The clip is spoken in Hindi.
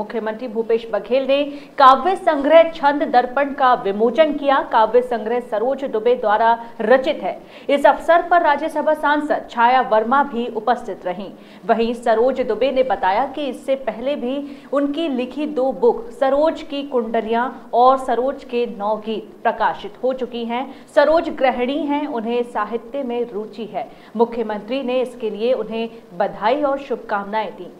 मुख्यमंत्री भूपेश बघेल ने काव्य संग्रह छंद दर्पण का विमोचन किया। काव्य संग्रह सरोज दुबे द्वारा रचित है। इस अवसर पर राज्यसभा सांसद छाया वर्मा भी उपस्थित रहीं। वहीं सरोज दुबे ने बताया कि इससे पहले भी उनकी लिखी दो बुक, सरोज की कुंडलियाँ और सरोज के नौ गीत प्रकाशित हो चुकी हैं। सरोज गृहिणी हैं, उन्हें साहित्य में रुचि है। मुख्यमंत्री ने इसके लिए उन्हें बधाई और शुभकामनाएँ दी।